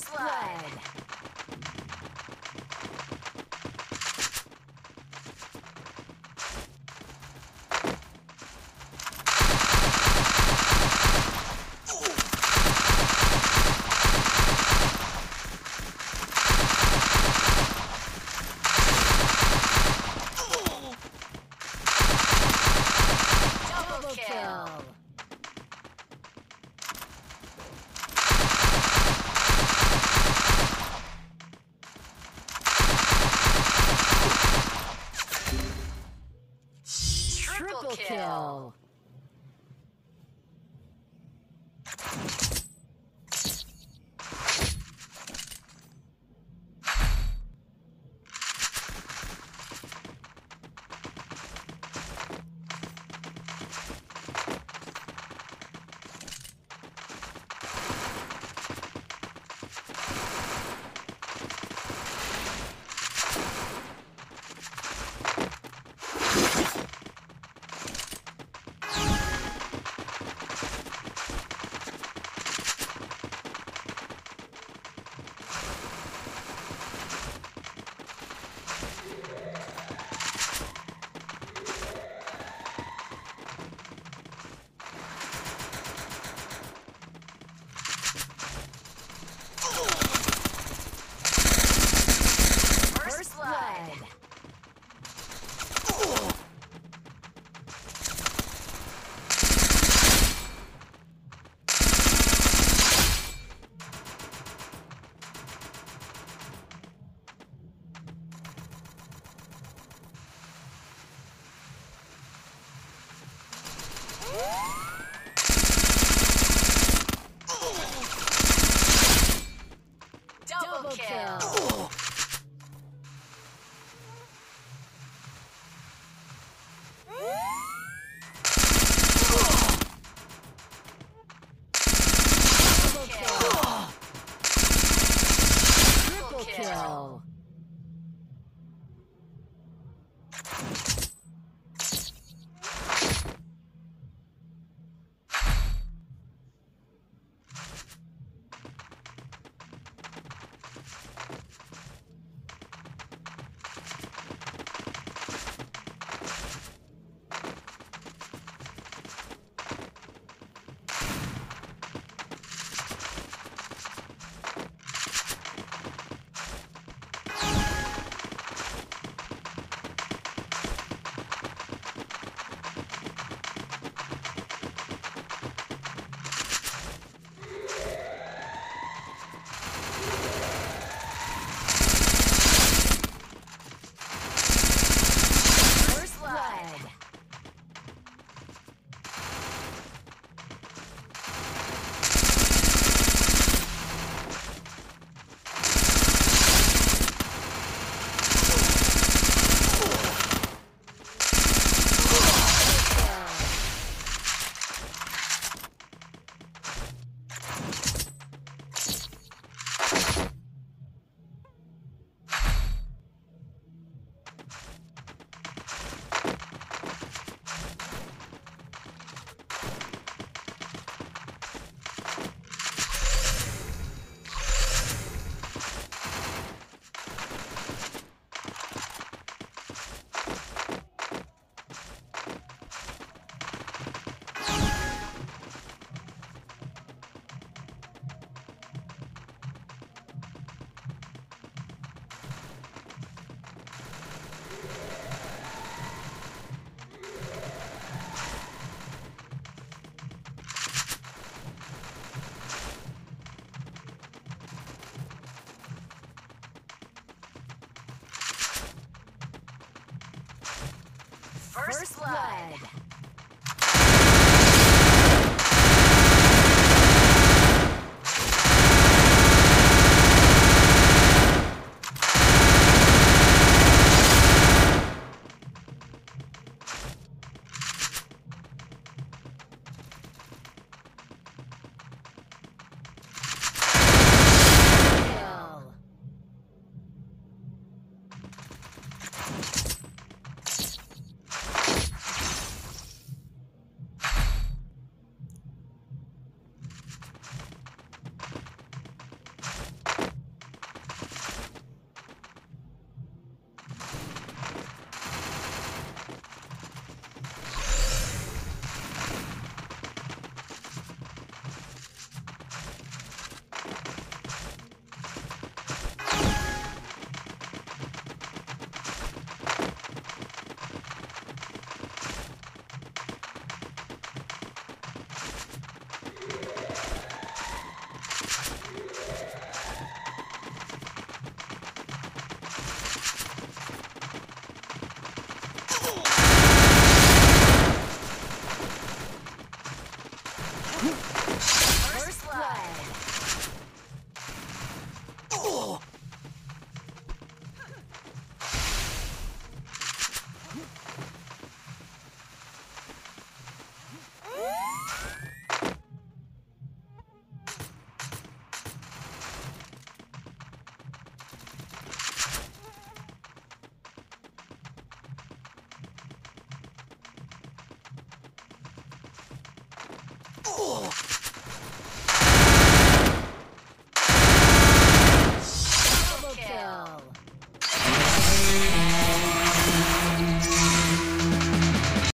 First blood. Double kill. Triple kill. Double kill. Kill. First blood. Kill.